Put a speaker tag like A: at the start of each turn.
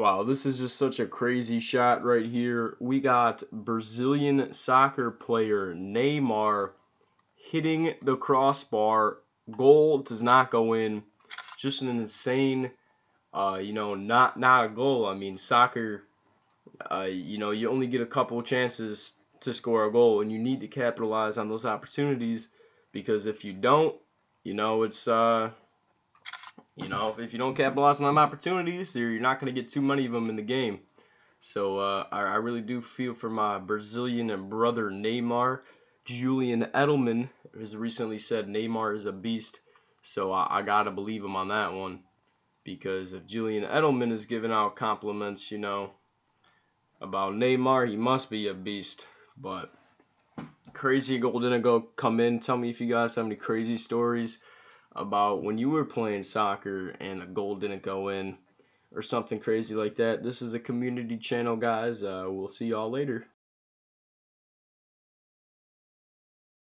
A: Wow, this is just such a crazy shot right here. We got Brazilian soccer player Neymar hitting the crossbar. Goal does not go in. Just an insane, uh, you know, not not a goal. I mean, soccer, uh, you know, you only get a couple chances to score a goal, and you need to capitalize on those opportunities because if you don't, you know, it's uh, you know, if you don't capitalize on them opportunities, you're not going to get too many of them in the game. So uh, I, I, really do feel for my Brazilian and brother Neymar. Julian Edelman has recently said Neymar is a beast, so I, I gotta believe him on that one. Because if Julian Edelman is giving out compliments, you know, about Neymar, he must be a beast. But crazy goal didn't go come in. Tell me if you guys have any crazy stories about when you were playing soccer and the goal didn't go in or something crazy like that. This is a community channel, guys. Uh, we'll see y'all later.